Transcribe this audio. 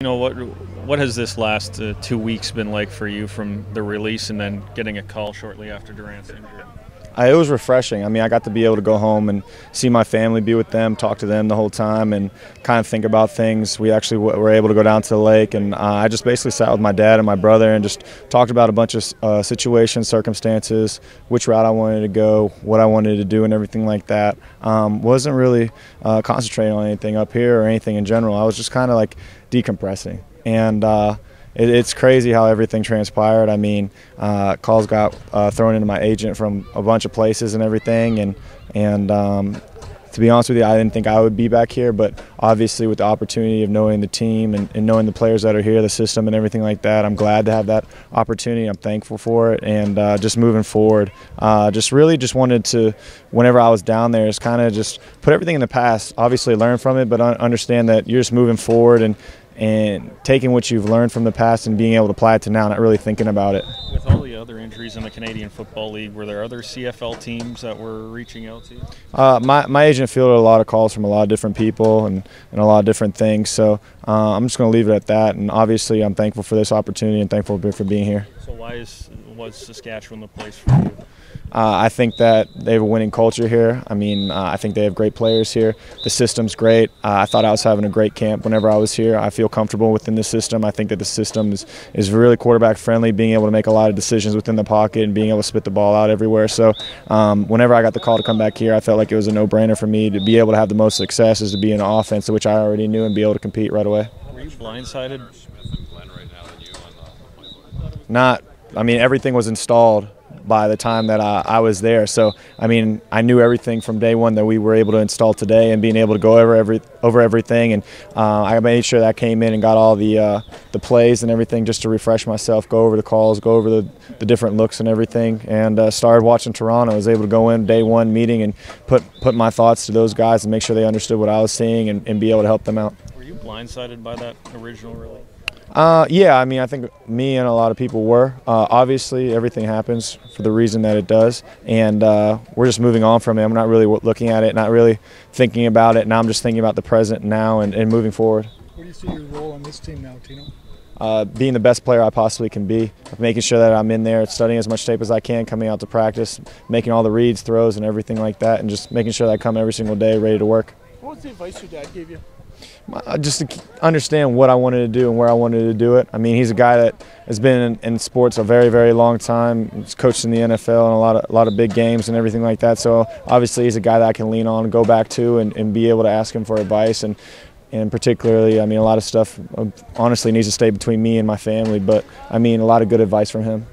You know what? What has this last uh, two weeks been like for you from the release and then getting a call shortly after Durant's injury? I, it was refreshing. I mean, I got to be able to go home and see my family, be with them, talk to them the whole time, and kind of think about things. We actually were able to go down to the lake, and uh, I just basically sat with my dad and my brother and just talked about a bunch of uh, situations, circumstances, which route I wanted to go, what I wanted to do, and everything like that. Um, wasn't really uh, concentrating on anything up here or anything in general. I was just kind of like decompressing, and uh, it, it's crazy how everything transpired. I mean, uh, calls got uh, thrown into my agent from a bunch of places and everything, and and um, to be honest with you, I didn't think I would be back here, but obviously with the opportunity of knowing the team and, and, knowing the players that are here, the system and everything like that, I'm glad to have that opportunity. I'm thankful for it, and uh, just moving forward, uh, just really just wanted to, whenever I was down there, is kind of just put everything in the past. Obviously, learn from it, but understand that you're just moving forward and and taking what you've learned from the past and being able to apply it to now, not really thinking about it. With all the other injuries in the Canadian Football League, were there other CFL teams that were reaching out to you? Uh, my, my agent fielded a lot of calls from a lot of different people and, and a lot of different things. So uh, I'm just going to leave it at that. And obviously, I'm thankful for this opportunity and thankful for being here. So why is was Saskatchewan the place for you? Uh, I think that they have a winning culture here. I mean, uh, I think they have great players here. The system's great. Uh, I thought I was having a great camp whenever I was here. I feel comfortable within the system. I think that the system is, is really quarterback friendly, being able to make a lot of decisions within the pocket and being able to spit the ball out everywhere. So, um, whenever I got the call to come back here, I felt like it was a no brainer for me to be able to have the most success is to be in an offense, which I already knew, and be able to compete right away. Were you blindsided? Not. I mean, everything was installed by the time that I, I, was there. So I mean, I knew everything from day one that we were able to install today, and being able to go over every over everything. And uh, I made sure that I came in and got all the uh, the plays and everything just to refresh myself, go over the calls, go over the, the different looks and everything. And uh, started watching Toronto. I was able to go in day one meeting and put put my thoughts to those guys and make sure they understood what I was seeing and, and be able to help them out. Were you blindsided by that original release? Uh, yeah, I mean, I think me and a lot of people were. Uh, obviously, everything happens for the reason that it does, and uh, we're just moving on from it. I'm not really looking at it, not really thinking about it. Now I'm just thinking about the present now and, and moving forward. What do you see your role on this team now, Tino? Uh, being the best player I possibly can be, making sure that I'm in there, studying as much tape as I can, coming out to practice, making all the reads, throws, and everything like that, and just making sure that I come every single day ready to work. What was the advice your dad gave you? Just to understand what I wanted to do and where I wanted to do it. I mean, he's a guy that has been in, in, sports a very, very long time. He's coached in the NFL and a lot of a lot of big games and everything like that. So obviously, he's a guy that I can lean on go back to and, and be able to ask him for advice. And and particularly, I mean, a lot of stuff uh, honestly needs to stay between me and my family. But I mean, a lot of good advice from him.